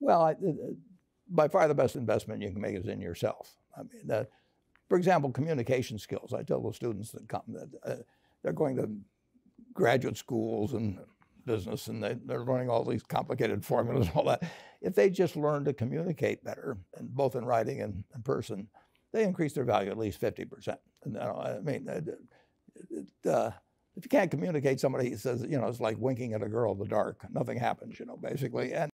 Well, I, by far the best investment you can make is in yourself. I mean, uh, for example, communication skills. I tell the students that come that uh, they're going to graduate schools and business and they, they're learning all these complicated formulas and all that. If they just learn to communicate better, and both in writing and in person, they increase their value at least 50%. And, uh, I mean, uh, it, it, uh, if you can't communicate, somebody says, you know, it's like winking at a girl in the dark. Nothing happens, you know, basically. And